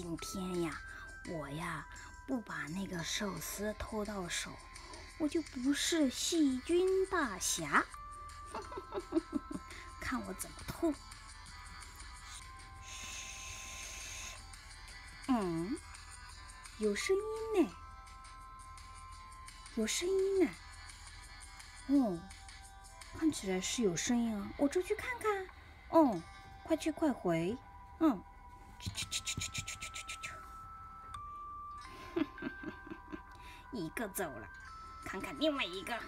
今天呀，我呀不把那个寿司偷到手，我就不是细菌大侠。看我怎么偷！嗯，有声音呢，有声音呢。哦，看起来是有声音啊，我出去看看。哦，快去快回。嗯，去去去去去去一个走了，看看另外一个。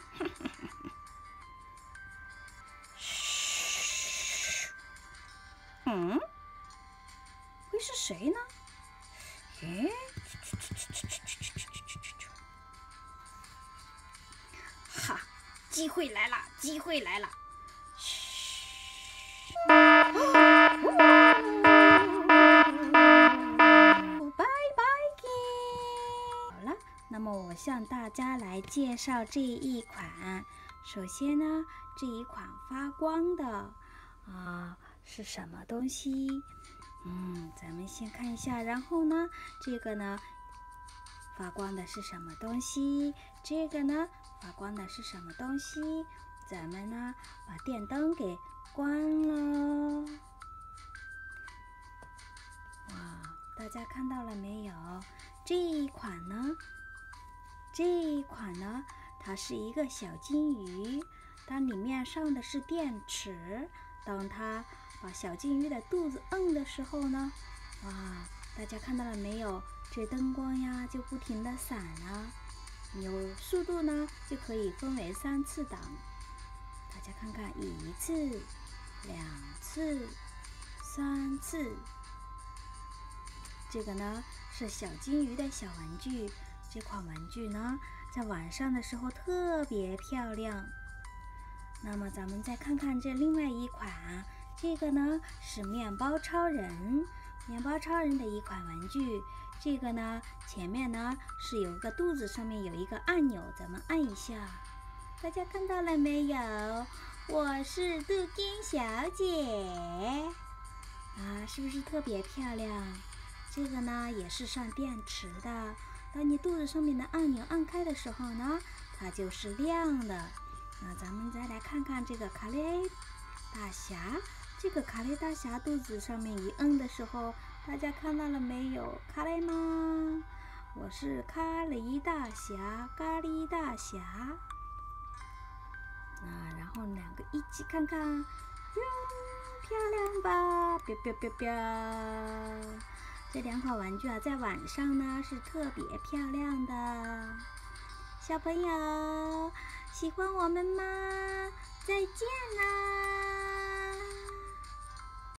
嘘，嗯，会是谁呢？诶，哈，机会来了，机会来了。向大家来介绍这一款。首先呢，这一款发光的啊是什么东西？嗯，咱们先看一下。然后呢，这个呢发光的是什么东西？这个呢发光的是什么东西？咱们呢把电灯给关了。哇，大家看到了没有？这一款呢，这一款呢，它是一个小金鱼，它里面上的是电池，当它把小金鱼的肚子摁的时候呢，哇，大家看到了没有？这灯光呀就不停的闪了，有速度呢就可以分为三次档，大家看看，一次、两次、三次。这个呢是小金鱼的小玩具，这款玩具呢在晚上的时候特别漂亮。那么咱们再看看这另外一款。这个呢是面包超人，面包超人的一款玩具。这个呢前面呢是有一个肚子，上面有一个按钮，咱们按一下。大家看到了没有？我是杜金小姐啊，是不是特别漂亮？这个呢也是上电池的，当你肚子上面的按钮按开的时候呢，它就是亮的。那咱们再来看看这个卡雷大侠。这个卡雷大侠肚子上面一摁的时候，大家看到了没有？卡雷吗？我是咖喱大侠，咖喱大侠。那，然后两个一起看看，哟，漂亮吧？彪彪彪彪！这两款玩具啊在晚上呢是特别漂亮的。小朋友喜欢我们吗？再见啦！